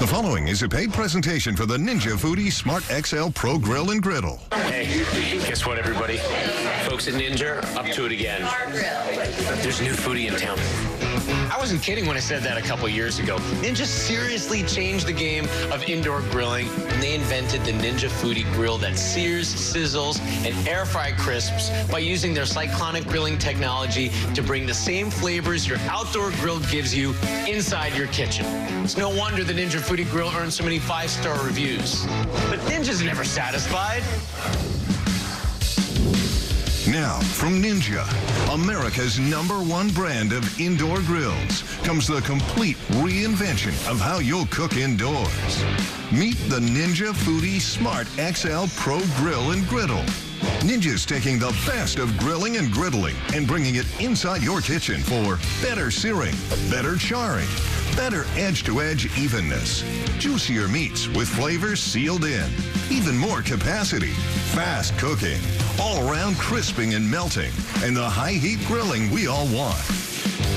The following is a paid presentation for the Ninja Foodi Smart XL Pro Grill and Griddle. Hey, guess what, everybody? Folks at Ninja, up to it again. There's a new foodie in town. I wasn't kidding when I said that a couple years ago. Ninja seriously changed the game of indoor grilling when they invented the Ninja Foodi Grill that sears, sizzles, and air fry crisps by using their cyclonic grilling technology to bring the same flavors your outdoor grill gives you inside your kitchen. It's no wonder the Ninja Foodi Grill earned so many five-star reviews. But Ninja's never satisfied. Now, from Ninja, America's number one brand of indoor grills, comes the complete reinvention of how you'll cook indoors. Meet the Ninja Foodi Smart XL Pro Grill and Griddle. Ninja's taking the best of grilling and griddling and bringing it inside your kitchen for better searing, better charring, better edge-to-edge evenness, juicier meats with flavors sealed in, even more capacity, fast cooking, all-around crisping and melting, and the high heat grilling we all want.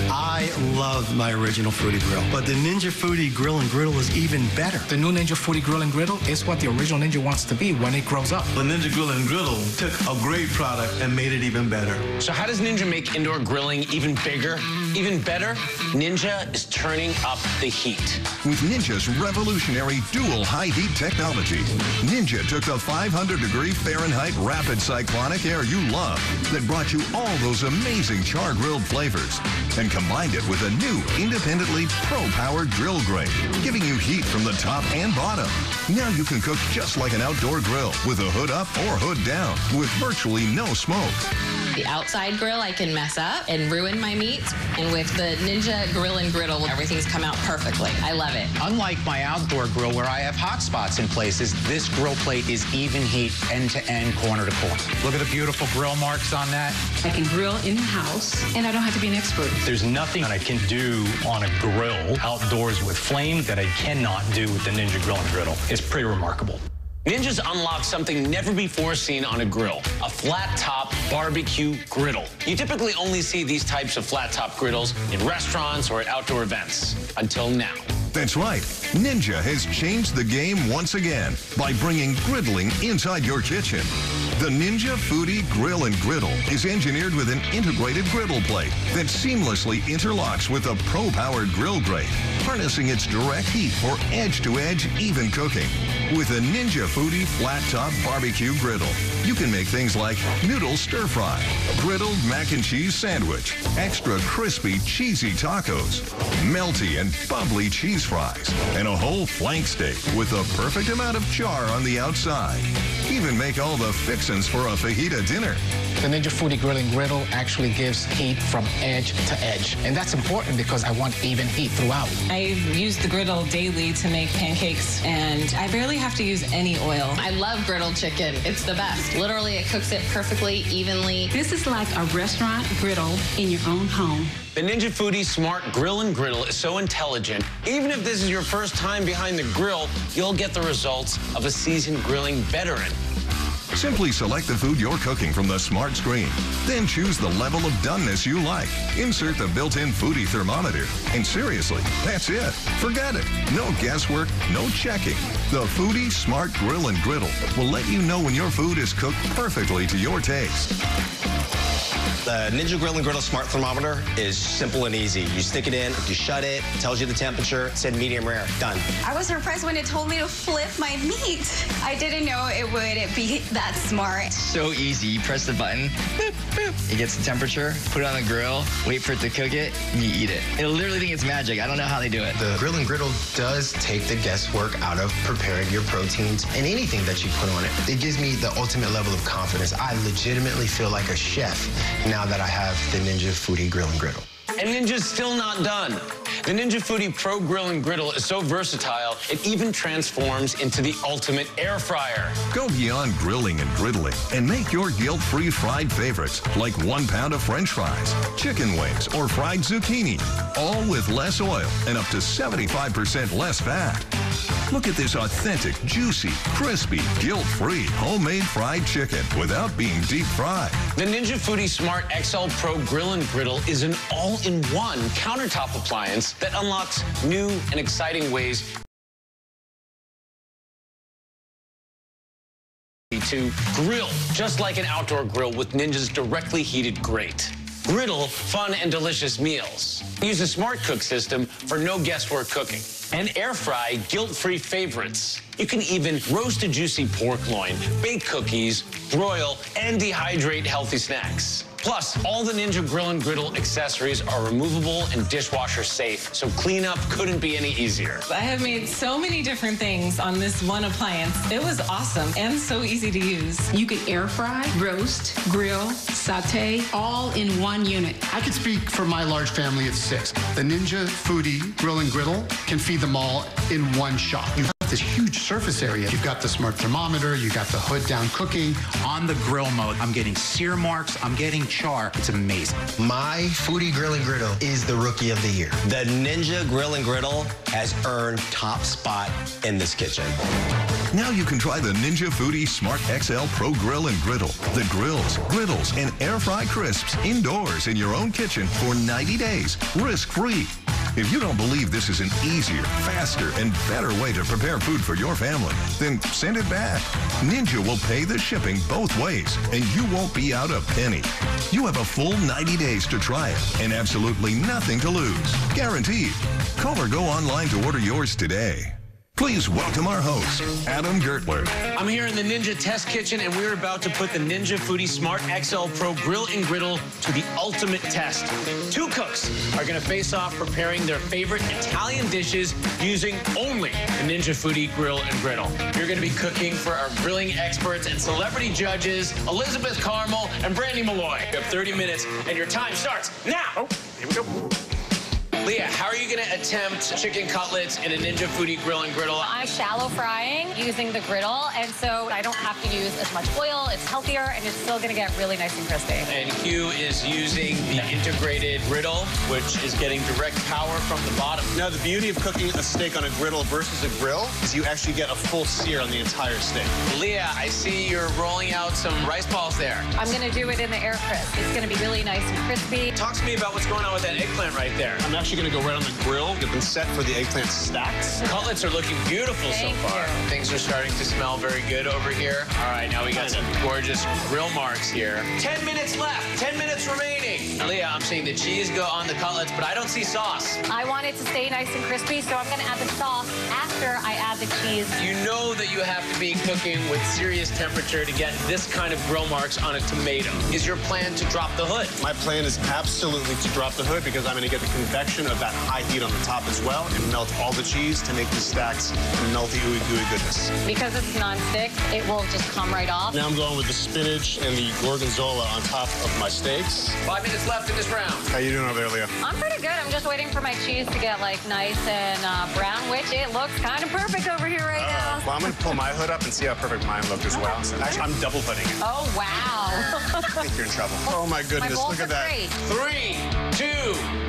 I love my original Foodi Grill, but the Ninja Foodi Grill and Griddle is even better. The new Ninja Foodi Grill and Griddle is what the original Ninja wants to be when it grows up. The Ninja Grill and Griddle took a great product and made it even better. So how does Ninja make indoor grilling even bigger, even better? Ninja is turning up the heat. With Ninja's revolutionary dual high heat technology, Ninja took the 500 degree Fahrenheit rapid cyclonic air you love that brought you all those amazing char grilled flavors and combined it with a new independently pro-powered grill grate, giving you heat from the top and bottom. Now you can cook just like an outdoor grill with a hood up or hood down with virtually no smoke. The outside grill I can mess up and ruin my meat. And with the Ninja Grill and Griddle, everything's come out perfectly. I love it. Unlike my outdoor grill where I have hot spots in places, this grill plate is even heat end to end, corner to corner. Look at the beautiful grill marks on that. I can grill in the house and I don't have to be an expert. There's nothing that I can do on a grill outdoors with flames that I cannot do with the Ninja Grill and Griddle. It's pretty remarkable. Ninja's unlock something never before seen on a grill, a flat top barbecue griddle. You typically only see these types of flat top griddles in restaurants or at outdoor events, until now. That's right. Ninja has changed the game once again by bringing griddling inside your kitchen. The Ninja Foodi Grill and Griddle is engineered with an integrated griddle plate that seamlessly interlocks with a pro-powered grill grate, harnessing its direct heat for edge-to-edge even cooking. With a Ninja Foodi flat top barbecue griddle, you can make things like noodle stir fry, griddled mac and cheese sandwich, extra crispy cheesy tacos, melty and bubbly cheese fries, and a whole flank steak with the perfect amount of char on the outside. Even make all the fixins for a fajita dinner. The Ninja Foodi Grill and Griddle actually gives heat from edge to edge. And that's important because I want even heat throughout. I use the griddle daily to make pancakes and I barely have to use any oil. I love griddled chicken. It's the best. Literally, it cooks it perfectly, evenly. This is like a restaurant griddle in your own home. The Ninja Foodi Smart Grill and Griddle is so intelligent, even if this is your first time behind the grill, you'll get the results of a seasoned grilling veteran. Simply select the food you're cooking from the smart screen. Then choose the level of doneness you like. Insert the built-in foodie thermometer. And seriously, that's it. Forget it. No guesswork, no checking. The Foodi Smart Grill and Griddle will let you know when your food is cooked perfectly to your taste. The Ninja Grill and Griddle Smart Thermometer is simple and easy. You stick it in, you shut it, tells you the temperature, it said medium rare, done. I was surprised when it told me to flip my meat. I didn't know it would be that smart. So easy. You press the button, boop, boop. It gets the temperature, put it on the grill, wait for it to cook it, and you eat it. It'll literally think it's magic. I don't know how they do it. The Grill and Griddle does take the guesswork out of preparing your proteins and anything that you put on it. It gives me the ultimate level of confidence. I legitimately feel like a chef now that I have the Ninja Foodi Grill and Griddle. And Ninja's still not done. The Ninja Foodi Pro Grill and Griddle is so versatile, it even transforms into the ultimate air fryer. Go beyond grilling and griddling and make your guilt-free fried favorites like one pound of french fries, chicken wings, or fried zucchini, all with less oil and up to 75% less fat. Look at this authentic, juicy, crispy, guilt-free homemade fried chicken without being deep fried. The Ninja Foodi Smart XL Pro Grill and Griddle is an all-in-one countertop appliance that unlocks new and exciting ways to grill, just like an outdoor grill with Ninja's directly heated grate. Griddle fun and delicious meals. Use a smart cook system for no guesswork cooking. And air fry guilt-free favorites. You can even roast a juicy pork loin, bake cookies, broil, and dehydrate healthy snacks. Plus, all the Ninja Grill and Griddle accessories are removable and dishwasher safe, so cleanup couldn't be any easier. I have made so many different things on this one appliance. It was awesome and so easy to use. You could air fry, roast, grill, saute, all in one unit. I could speak for my large family of six. The Ninja Foodi Grill and Griddle can feed them all in one shot. You have this huge surface area. You've got the smart thermometer, you've got the hood down cooking. On the grill mode, I'm getting sear marks, I'm getting char. It's amazing. My Foodi Grill and Griddle is the rookie of the year. The Ninja Grill and Griddle has earned top spot in this kitchen. Now you can try the Ninja Foodi Smart XL Pro Grill and Griddle. The grills, griddles, and air fry crisps indoors in your own kitchen for 90 days, risk-free. If you don't believe this is an easier, faster, and better way to prepare food for your family, then send it back. Ninja will pay the shipping both ways, and you won't be out a penny. You have a full 90 days to try it, and absolutely nothing to lose. Guaranteed. Call or go online to order yours today. Please welcome our host, Adam Gertler. I'm here in the Ninja Test Kitchen, and we're about to put the Ninja Foodi Smart XL Pro Grill and Griddle to the ultimate test. Two cooks are going to face off preparing their favorite Italian dishes using only the Ninja Foodi Grill and Griddle. You're going to be cooking for our grilling experts and celebrity judges, Elizabeth Karmel and Brandi Milloy. You have 30 minutes, and your time starts now. Oh, here we go. Leah, how are you going to attempt chicken cutlets in a Ninja Foodi Grill and Griddle? I'm shallow frying using the griddle, and so I don't have to use as much oil. It's healthier, and it's still going to get really nice and crispy. And Hugh is using the integrated griddle, which is getting direct power from the bottom. Now, the beauty of cooking a steak on a griddle versus a grill is you actually get a full sear on the entire steak. Leah, I see you're rolling out some rice balls there. I'm going to do it in the air crisp. It's going to be really nice and crispy. Talk to me about what's going on with that eggplant right there. I'm actually going to go right on the grill. Get them set for the eggplant stacks. Cutlets are looking beautiful Thank so far. you. Things are starting to smell very good over here. All right, now we got some gorgeous grill marks here. 10 minutes left, 10 minutes remaining. Leah, I'm seeing the cheese go on the cutlets, but I don't see sauce. I want it to stay nice and crispy, so I'm going to add the sauce after I add the cheese. You know that you have to be cooking with serious temperature to get this kind of grill marks on a tomato. Is your plan to drop the hood? My plan is absolutely to drop the hood because I'm going to get the convection of that high heat on the top as well and melt all the cheese to make the stacks melty, ooey gooey goodness. Because it's non-stick, it will just come right off. Now I'm going with the spinach and the gorgonzola on top of my steaks. Five minutes left in this round. How you doing over there, Leah? I'm pretty good. I'm just waiting for my cheese to get like nice and uh, brown, which it looks kind of perfect over here right uh, now. Well, I'm going to pull my hood up and see how perfect mine looked as well. So actually, I'm double hooding it. Oh, wow. I think you're in trouble. Oh my goodness, bowls look at that. great. Three, two,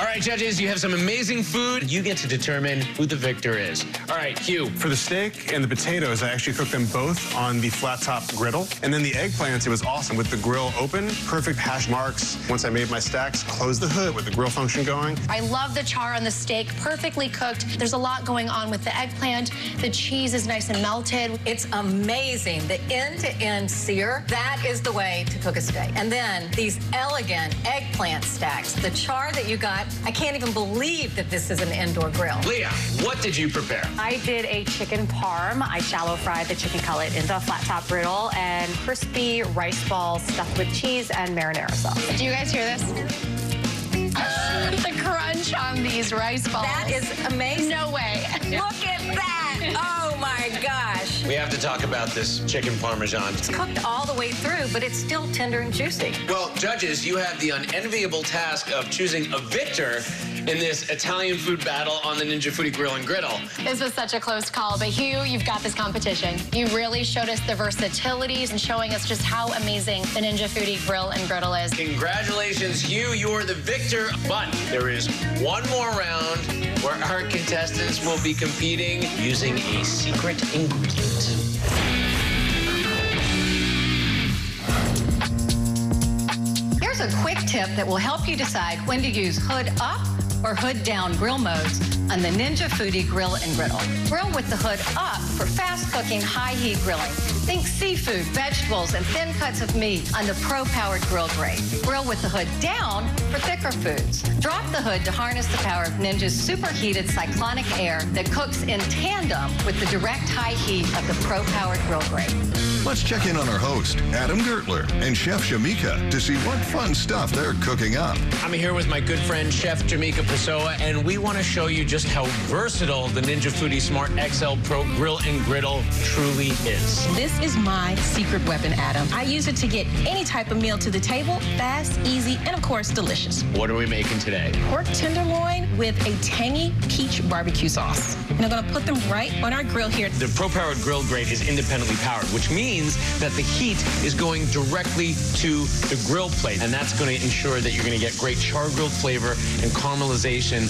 All right, judges, you have some amazing food. You get to determine who the victor is. All right, Hugh. For the steak and the potatoes, I actually cooked them both on the flat top griddle. And then the eggplants, it was awesome with the grill open, perfect hash marks. Once I made my stacks, closed the hood with the grill function going. I love the char on the steak, perfectly cooked. There's a lot going on with the eggplant. The cheese is nice and melted. It's amazing. The end-to-end sear, that is the way to cook a steak. And then these elegant eggplant stacks. The char that you got, I can't even believe that this is an indoor grill. Leah, what did you prepare? I did a chicken parm. I shallow fried the chicken cutlet into a flat top griddle and crispy rice balls stuffed with cheese and marinara sauce. Do you guys hear this? the crunch on these rice balls. That is amazing. No way. Look at that. Oh my gosh. We have to talk about this chicken parmesan. It's cooked all the way through, but it's still tender and juicy. Well, judges, you have the unenviable task of choosing a victor in this Italian food battle on the Ninja Foodi Grill and Griddle. This was such a close call, but Hugh, you've got this competition. You really showed us the versatility and showing us just how amazing the Ninja Foodi Grill and Griddle is. Congratulations, Hugh. You are the victor. But there is one more round where our contestants will be competing using a secret ingredient. Here's a quick tip that will help you decide when to use hood up or hood down grill modes on the Ninja Foodi Grill and Griddle. Grill with the hood up for fast cooking, high heat grilling. Think seafood, vegetables, and thin cuts of meat on the pro powered grill grate. Grill with the hood down for thicker foods. Drop the hood to harness the power of Ninja's superheated cyclonic air that cooks in tandem with the direct high heat of the pro powered grill grate. Let's check in on our host, Adam Gertler, and Chef Jamika to see what fun stuff they're cooking up. I'm here with my good friend, Chef Jamika Pessoa, and we want to show you just how versatile the Ninja Foodi Smart XL Pro Grill and Griddle truly is. This is my secret weapon, Adam. I use it to get any type of meal to the table, fast, easy, and of course, delicious. What are we making today? Pork tenderloin with a tangy peach barbecue sauce. And I'm gonna put them right on our grill here. The Pro Powered Grill Grate is independently powered, which means that the heat is going directly to the grill plate, and that's going to ensure that you're going to get great char grilled flavor and caramelization.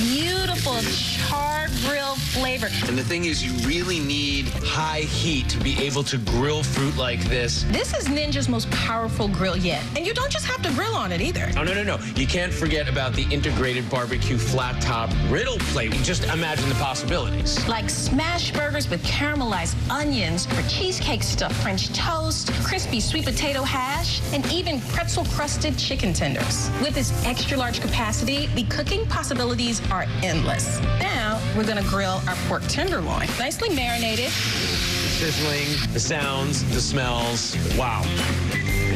Beautiful char grill flavor. And the thing is, you really need high heat to be able to grill fruit like this. This is Ninja's most powerful grill yet. And you don't just have to grill on it either. Oh, no, no, no. You can't forget about the integrated barbecue flat top griddle plate. Just imagine the possibilities. Like smash burgers with caramelized onions, or cheesecake stuffed French toast, crispy sweet potato hash, and even pretzel crusted chicken tenders. With this extra large capacity, the cooking possibilities are endless. Now, we're gonna grill our pork tenderloin. Nicely marinated. The sizzling, the sounds, the smells. Wow.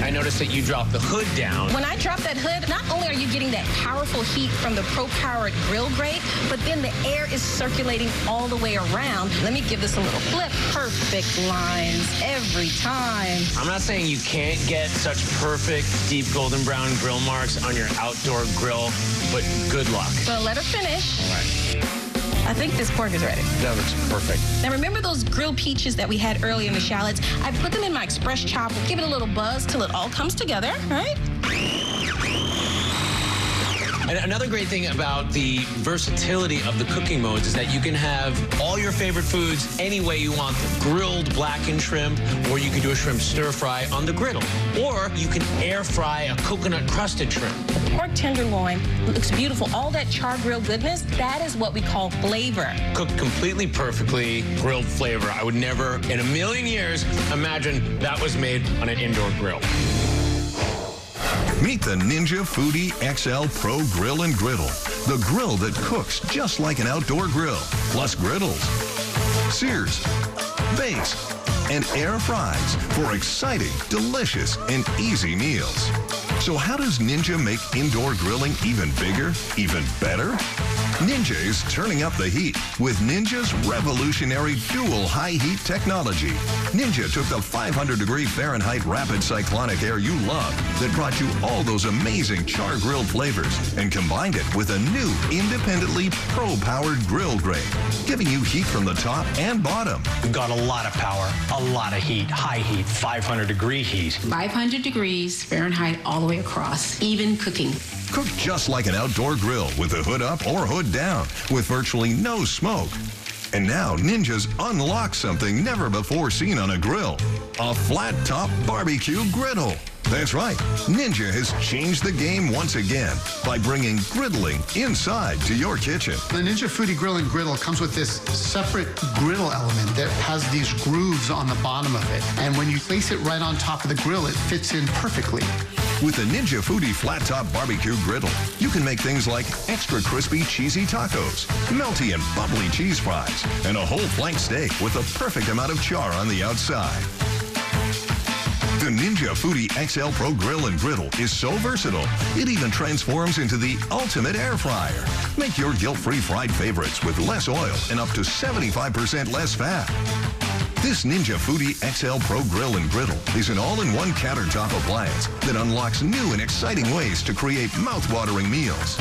I noticed that you dropped the hood down. When I drop that hood, not only are you getting that powerful heat from the pro-powered grill grate, but then the air is circulating all the way around. Let me give this a little flip. Perfect lines every time. I'm not saying you can't get such perfect deep golden brown grill marks on your outdoor grill, but good luck. So let her finish. I think this pork is ready. That looks perfect. Now remember those grilled peaches that we had earlier in the shallots? I put them in my express chopper, give it a little buzz till it all comes together, right? And another great thing about the versatility of the cooking modes is that you can have all your favorite foods any way you want them. Grilled blackened shrimp, or you can do a shrimp stir fry on the griddle. Or you can air fry a coconut crusted shrimp. The pork tenderloin looks beautiful. All that char grill goodness, that is what we call flavor. Cooked completely perfectly, grilled flavor. I would never in a million years imagine that was made on an indoor grill. Meet the Ninja Foodi XL Pro Grill and Griddle, the grill that cooks just like an outdoor grill, plus griddles, sears, bakes, and air fries for exciting, delicious, and easy meals. So how does Ninja make indoor grilling even bigger, even better? Ninja is turning up the heat with Ninja's revolutionary dual high heat technology. Ninja took the 500 degree Fahrenheit rapid cyclonic air you love that brought you all those amazing char grilled flavors and combined it with a new independently pro powered grill grate, giving you heat from the top and bottom. We've got a lot of power, a lot of heat, high heat, 500 degree heat. 500 degrees Fahrenheit all the way across, even cooking. Cook just like an outdoor grill with the hood up or hood down with virtually no smoke. And now Ninja's unlock something never before seen on a grill. A flat top barbecue griddle. That's right. Ninja has changed the game once again by bringing griddling inside to your kitchen. The Ninja Foodi Grill and Griddle comes with this separate griddle element that has these grooves on the bottom of it. And when you place it right on top of the grill, it fits in perfectly. With the Ninja Foodi Flat Top Barbecue Griddle, you can make things like extra crispy cheesy tacos, melty and bubbly cheese fries, and a whole flank steak with the perfect amount of char on the outside. The Ninja Foodi XL Pro Grill and Griddle is so versatile, it even transforms into the ultimate air fryer. Make your guilt-free fried favorites with less oil and up to 75% less fat. This Ninja Foodi XL Pro Grill and Griddle is an all-in-one countertop appliance that unlocks new and exciting ways to create mouth-watering meals.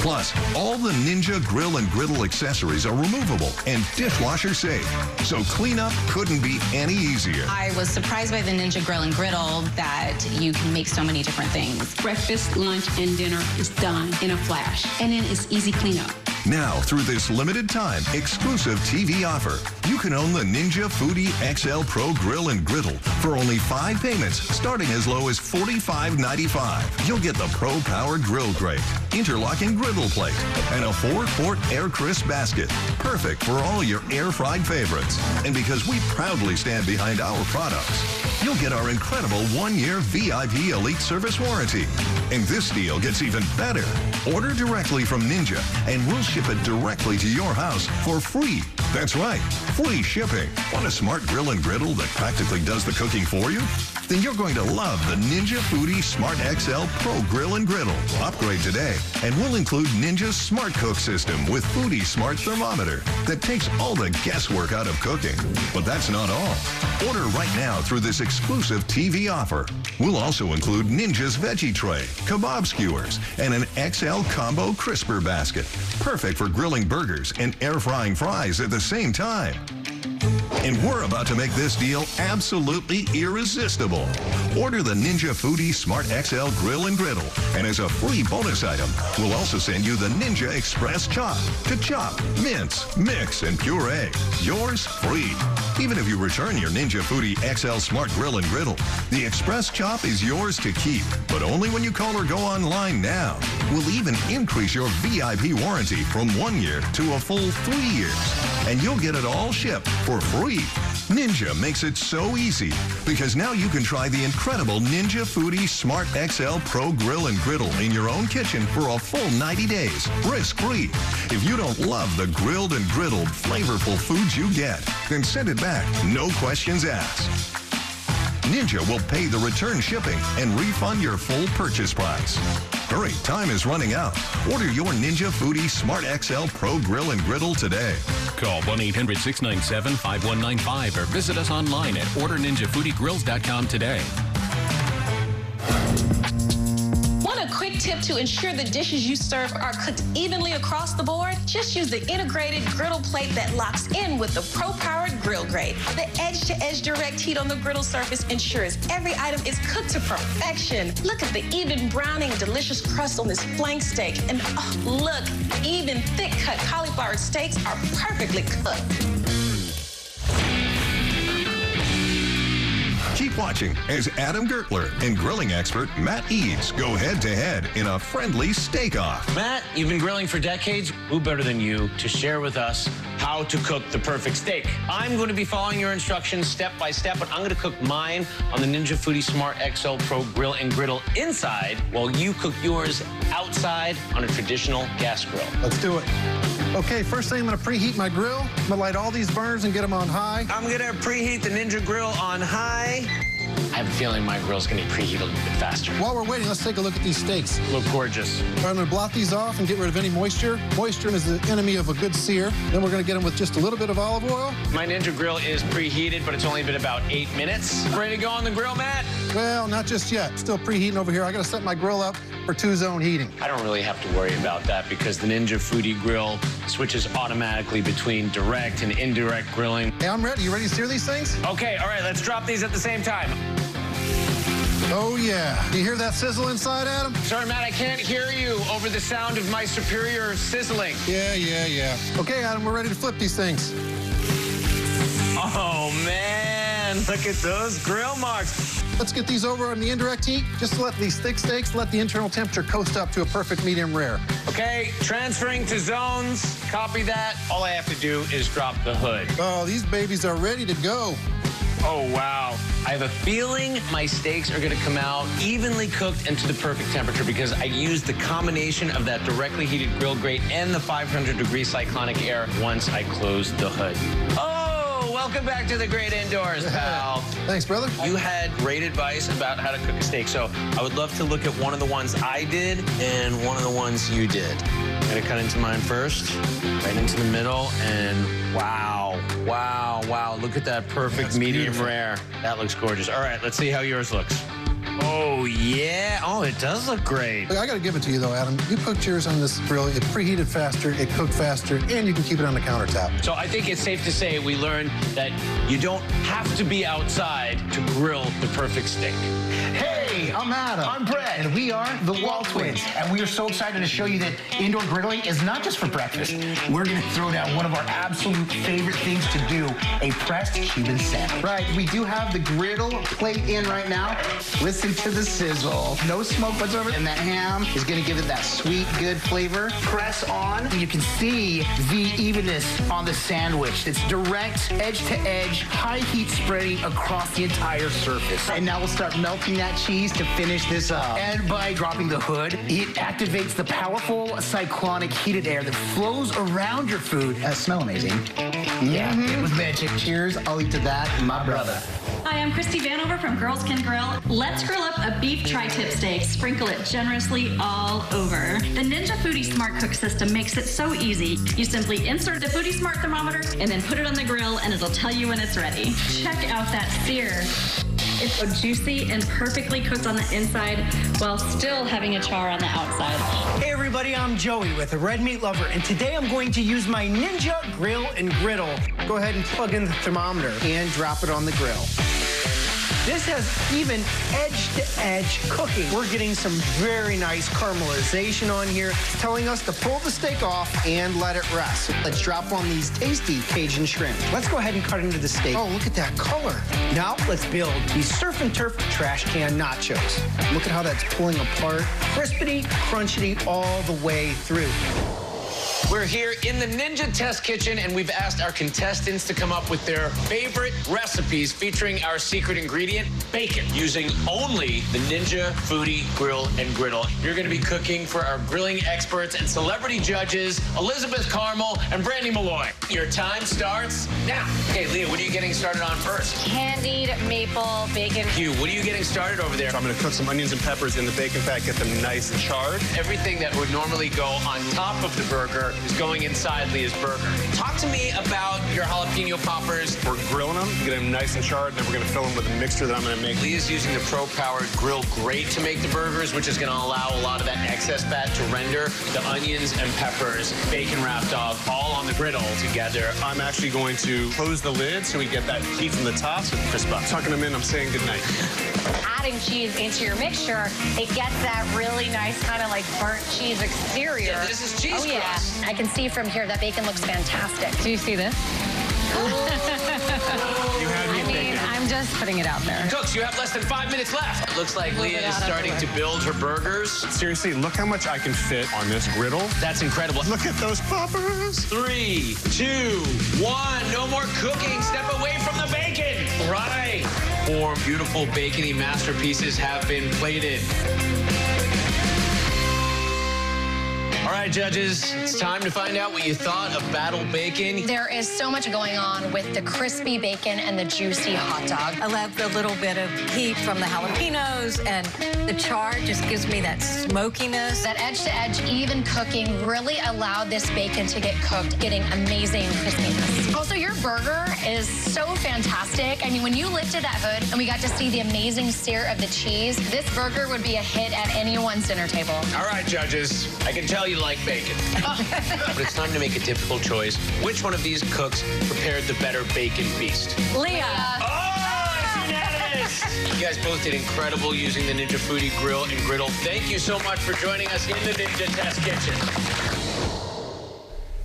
Plus, all the Ninja Grill and Griddle accessories are removable and dishwasher safe, so cleanup couldn't be any easier. I was surprised by the Ninja Grill and Griddle that you can make so many different things. Breakfast, lunch, and dinner is done in a flash. And then it's easy cleanup. Now, through this limited time exclusive TV offer, you can own the Ninja Foodi XL Pro Grill and Griddle for only five payments, starting as low as $45.95. You'll get the Pro Power Grill Grate, interlocking griddle plate, and a four-quart air crisp basket. Perfect for all your air-fried favorites. And because we proudly stand behind our products, you'll get our incredible one-year VIP Elite Service warranty. And this deal gets even better. Order directly from Ninja, and we'll ship it directly to your house for free. That's right, free shipping. Want a smart grill and griddle that practically does the cooking for you? Then you're going to love the Ninja Foodi Smart XL Pro Grill and Griddle. Upgrade today, and we'll include Ninja's Smart Cook system with Foodi Smart Thermometer that takes all the guesswork out of cooking. But that's not all. Order right now through this exclusive TV offer. We'll also include Ninja's Veggie Tray, kebab skewers, and an XL Combo Crisper Basket. Perfect for grilling burgers and air frying fries at the same time. And we're about to make this deal absolutely irresistible. Order the Ninja Foodi Smart XL Grill and Griddle. And as a free bonus item, we'll also send you the Ninja Express Chop to chop, mince, mix, and puree. Yours free. Even if you return your Ninja Foodi XL Smart Grill and Griddle, the Express Chop is yours to keep, but only when you call or go online now. We'll even increase your VIP warranty from one year to a full three years. And you'll get it all shipped for free. Ninja makes it so easy because now you can try the incredible Ninja Foodi Smart XL Pro Grill and Griddle in your own kitchen for a full 90 days, risk-free. If you don't love the grilled and griddled, flavorful foods you get, then send it back, no questions asked. Ninja will pay the return shipping and refund your full purchase price. Hurry, time is running out. Order your Ninja Foodi Smart XL Pro Grill and Griddle today. Call 1-800-697-5195 or visit us online at orderninjafoodiegrills.com today. Tip to ensure the dishes you serve are cooked evenly across the board? Just use the integrated griddle plate that locks in with the Pro Powered Grill Grate. The edge-to-edge direct heat on the griddle surface ensures every item is cooked to perfection. Look at the even browning, delicious crust on this flank steak. And oh, look, even thick-cut cauliflower steaks are perfectly cooked. Keep watching as Adam Gertler and grilling expert Matt Eads go head to head in a friendly steak off. Matt, you've been grilling for decades. Who better than you to share with us how to cook the perfect steak? I'm going to be following your instructions step by step, but I'm going to cook mine on the Ninja Foodi Smart XL Pro Grill and Griddle inside while you cook yours outside on a traditional gas grill. Let's do it. Okay, first thing I'm gonna preheat my grill. I'm gonna light all these burners and get them on high. I'm gonna preheat the Ninja Grill on high. I have a feeling my grill's gonna be preheated a little bit faster. While we're waiting, let's take a look at these steaks. Look gorgeous. I'm gonna blot these off and get rid of any moisture. Moisture is the enemy of a good sear. Then we're gonna get them with just a little bit of olive oil. My Ninja Grill is preheated, but it's only been about eight minutes. Ready to go on the grill, Matt? Well, not just yet. Still preheating over here. I gotta set my grill up for two-zone heating. I don't really have to worry about that because the Ninja Foodi Grill switches automatically between direct and indirect grilling. Hey, I'm ready. You ready to sear these things? Okay, all right, let's drop these at the same time. Oh, yeah. Do you hear that sizzle inside, Adam? Sorry, Matt, I can't hear you over the sound of my superior sizzling. Yeah, yeah, yeah. Okay, Adam, we're ready to flip these things. Oh, man, look at those grill marks. Let's get these over on the indirect heat. Just let these thick steaks, let the internal temperature coast up to a perfect medium rare. Okay, transferring to zones. Copy that. All I have to do is drop the hood. Oh, these babies are ready to go. Oh, wow. I have a feeling my steaks are going to come out evenly cooked and to the perfect temperature because I used the combination of that directly heated grill grate and the 500 degree cyclonic air once I closed the hood. Oh, welcome back to the great indoors, pal. Thanks, brother. You had great advice about how to cook a steak, so I would love to look at one of the ones I did and one of the ones you did. I'm gonna cut into mine first, right into the middle, and wow, wow, wow. Look at that perfect That's medium beautiful. rare. That looks gorgeous. All right, let's see how yours looks. Oh, yeah. Oh, it does look great. Look, I got to give it to you, though, Adam. You cooked yours on this grill. It preheated faster, it cooked faster, and you can keep it on the countertop. So I think it's safe to say we learned that you don't have to be outside to grill the perfect steak. Hey, I'm Adam. I'm Brett. And we are the Wall Twins. And we are so excited to show you that indoor griddling is not just for breakfast. We're going to throw down one of our absolute favorite things to do, a pressed Cuban sandwich. Right, we do have the griddle plate in right now. Listen to the sizzle. No smoke whatsoever. And that ham is going to give it that sweet, good flavor. Press on. You can see the evenness on the sandwich. It's direct, edge to edge, high heat spreading across the entire surface. And now we'll start melting that cheese to finish this up. And by dropping the hood, it activates the powerful cyclonic heated air that flows around your food. That smell amazing. Yeah, it was magic. Cheers. I'll eat to that, my brother. Hi, I'm Christy Vanover from Girls Can Grill. Let's grill up a beef tri-tip steak. Sprinkle it generously all over. The Ninja Foodi Smart Cook system makes it so easy. You simply insert the Foodi Smart thermometer and then put it on the grill and it'll tell you when it's ready. Check out that sear. It's so juicy and perfectly cooked on the inside while still having a char on the outside. Hey everybody, I'm Joey with a Red Meat Lover, and today I'm going to use my Ninja Grill and Griddle. Go ahead and plug in the thermometer and drop it on the grill. This has even edge-to-edge cooking. We're getting some very nice caramelization on here, telling us to pull the steak off and let it rest. Let's drop on these tasty Cajun shrimp. Let's go ahead and cut into the steak. Oh, look at that color. Now let's build these surf and turf trash can nachos. Look at how that's pulling apart. Crispity, crunchity all the way through. We're here in the Ninja Test Kitchen, and we've asked our contestants to come up with their favorite recipes featuring our secret ingredient, bacon, using only the Ninja Foodi Grill and Griddle. You're going to be cooking for our grilling experts and celebrity judges, Elizabeth Karmel and Brandi Milloy. Your time starts now. Okay, Leah, what are you getting started on first? Candied maple bacon. Hugh, what are you getting started over there? So I'm going to cook some onions and peppers in the bacon fat, get them nice and charred. Everything that would normally go on top of the burger is going inside Leah's burger. Talk to me about your jalapeno poppers. We're grilling them, get them nice and charred, and then we're going to fill them with a mixture that I'm going to make. Leah's using the pro-powered grill grate to make the burgers, which is going to allow a lot of that excess fat to render the onions and peppers, bacon wrapped off, all on the griddle together. I'm actually going to close the lid so we get that heat from the top so it's crisp up. Tucking them in, I'm saying goodnight. Adding cheese into your mixture, it gets that really nice kind of like burnt cheese exterior. Yeah, this is cheese Oh yeah, crust. I can see from here that bacon looks fantastic. Do you see this? You had me I mean, I'm just putting it out there. Cooks, you have less than five minutes left. Looks like Leah it is out of the starting to build her burgers. Seriously, look how much I can fit on this griddle. That's incredible. Look at those poppers. Three, two, one. No more cooking. Step away from the bacon. Right. Four beautiful bacony masterpieces have been plated. All right, judges, it's time to find out what you thought of Battle Bacon. There is so much going on with the crispy bacon and the juicy hot dog. I love the little bit of heat from the jalapenos, and the char just gives me that smokiness. That edge to edge, even cooking really allowed this bacon to get cooked, getting amazing crispiness. Also, your burger is so fantastic. I mean, when you lifted that hood and we got to see the amazing sear of the cheese, this burger would be a hit at anyone's dinner table. All right, judges, I can tell you like bacon. but it's time to make a difficult choice. Which one of these cooks prepared the better bacon feast? Leah. Oh, it's unanimous! You guys both did incredible using the Ninja Foodi Grill and Griddle. Thank you so much for joining us in the Ninja Test Kitchen.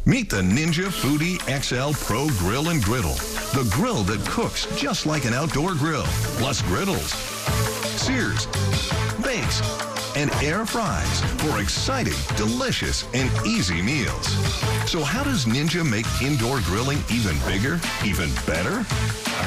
Meet the Ninja Foodi XL Pro Grill and Griddle, the grill that cooks just like an outdoor grill, plus griddles, sears, bakes, and air fries for exciting, delicious, and easy meals. So how does Ninja make indoor grilling even bigger, even better?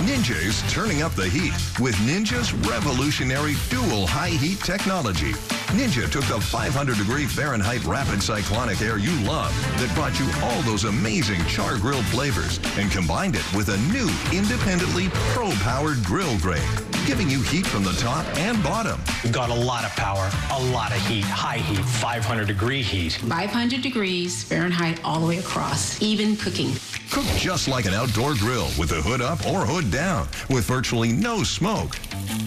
Ninja is turning up the heat with Ninja's revolutionary dual high heat technology. Ninja took the 500 degree Fahrenheit rapid cyclonic air you love that brought you all those amazing char grilled flavors and combined it with a new independently pro powered grill grate, giving you heat from the top and bottom. We've got a lot of power, a lot of heat, high heat, 500 degree heat. 500 degrees Fahrenheit all the way across, even cooking. Cook just like an outdoor grill with the hood up or hood down with virtually no smoke.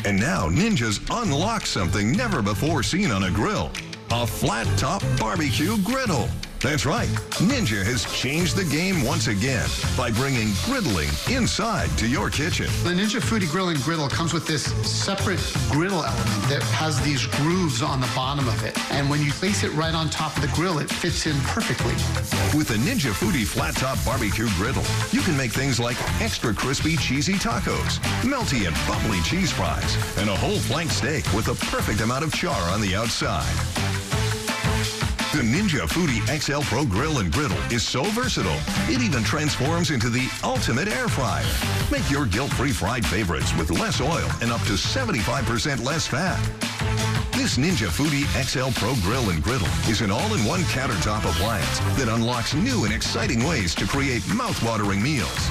And now Ninja's unlock something never before seen on a grill. A flat top barbecue griddle. That's right. Ninja has changed the game once again by bringing griddling inside to your kitchen. The Ninja Foodi Grill and Griddle comes with this separate griddle element that has these grooves on the bottom of it. And when you place it right on top of the grill, it fits in perfectly. With the Ninja Foodi Flat Top Barbecue Griddle, you can make things like extra crispy cheesy tacos, melty and bubbly cheese fries, and a whole flank steak with the perfect amount of char on the outside. The Ninja Foodi XL Pro Grill and Griddle is so versatile, it even transforms into the ultimate air fryer. Make your guilt-free fried favorites with less oil and up to 75% less fat. This Ninja Foodi XL Pro Grill and Griddle is an all-in-one countertop appliance that unlocks new and exciting ways to create mouth-watering meals.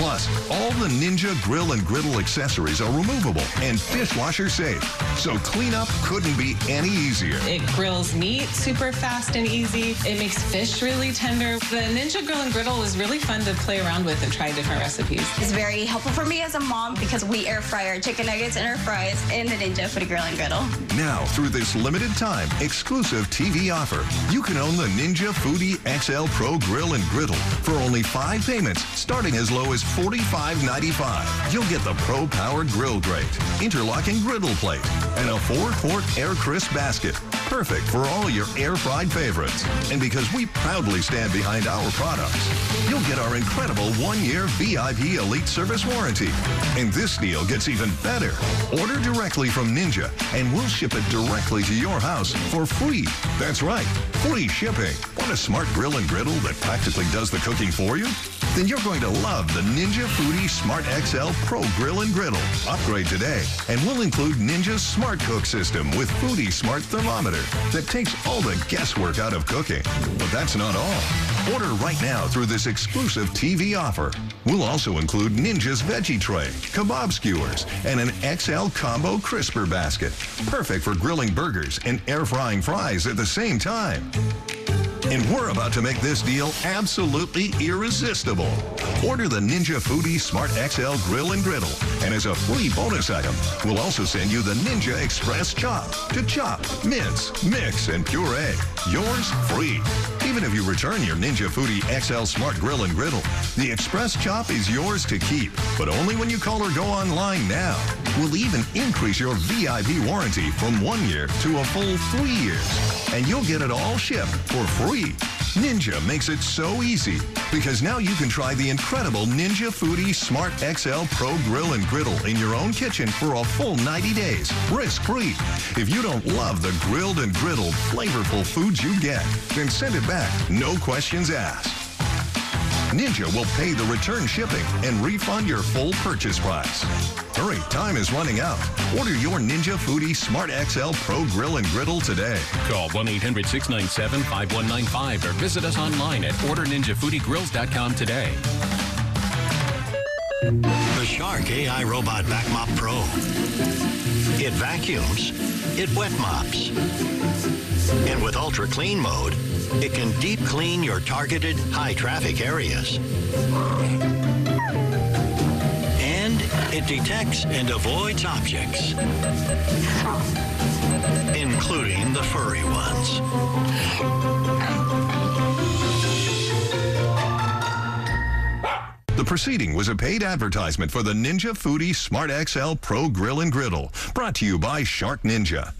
Plus, all the Ninja Grill and Griddle accessories are removable and dishwasher safe, so cleanup couldn't be any easier. It grills meat super fast and easy. It makes fish really tender. The Ninja Grill and Griddle is really fun to play around with and try different recipes. It's very helpful for me as a mom because we air fry our chicken nuggets and our fries in the Ninja Foodi Grill and Griddle. Now, through this limited time exclusive TV offer, you can own the Ninja Foodi XL Pro Grill and Griddle for only five payments, starting as low as $45.95. You'll get the Pro Powered Grill Grate, interlocking griddle plate, and a four-quart air crisp basket. Perfect for all your air-fried favorites. And because we proudly stand behind our products, you'll get our incredible one-year VIP Elite Service warranty. And this deal gets even better. Order directly from Ninja, and we'll ship it directly to your house for free. That's right, free shipping. Want a smart grill and griddle that practically does the cooking for you? Then you're going to love the Ninja Foodi Smart XL Pro Grill and Griddle. Upgrade today, and we'll include Ninja's Smart Cook system with Foodi Smart Thermometer that takes all the guesswork out of cooking. But that's not all. Order right now through this exclusive TV offer. We'll also include Ninja's Veggie Tray, kebab skewers, and an XL Combo Crisper Basket. Perfect for grilling burgers and air frying fries at the same time. And we're about to make this deal absolutely irresistible. Order the Ninja Foodi Smart XL Grill and Griddle. And as a free bonus item, we'll also send you the Ninja Express Chop to chop, mince, mix, and puree. Yours free. Even if you return your Ninja Foodi XL Smart Grill and Griddle, the Express Chop is yours to keep, but only when you call or go online now. We'll even increase your VIP warranty from one year to a full three years. And you'll get it all shipped for free. Ninja makes it so easy because now you can try the incredible Ninja Foodi Smart XL Pro Grill and Griddle in your own kitchen for a full 90 days, risk-free. If you don't love the grilled and griddled, flavorful foods you get, then send it back, no questions asked. Ninja will pay the return shipping and refund your full purchase price. Hurry, time is running out. Order your Ninja Foodi Smart XL Pro Grill and Griddle today. Call 1 800 697 5195 or visit us online at orderninjafoodiegrills.com today. The Shark AI Robot Vac Mop Pro. It vacuums, it wet mops. And with Ultra Clean mode, it can deep clean your targeted high traffic areas. And it detects and avoids objects, including the furry ones. The proceeding was a paid advertisement for the Ninja Foodi Smart XL Pro Grill and Griddle, brought to you by Shark Ninja.